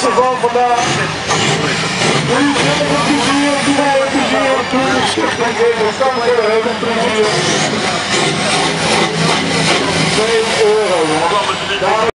We van vandaag. Jullie zijn plezier, jullie hebben plezier, gaan hebben plezier, plezier.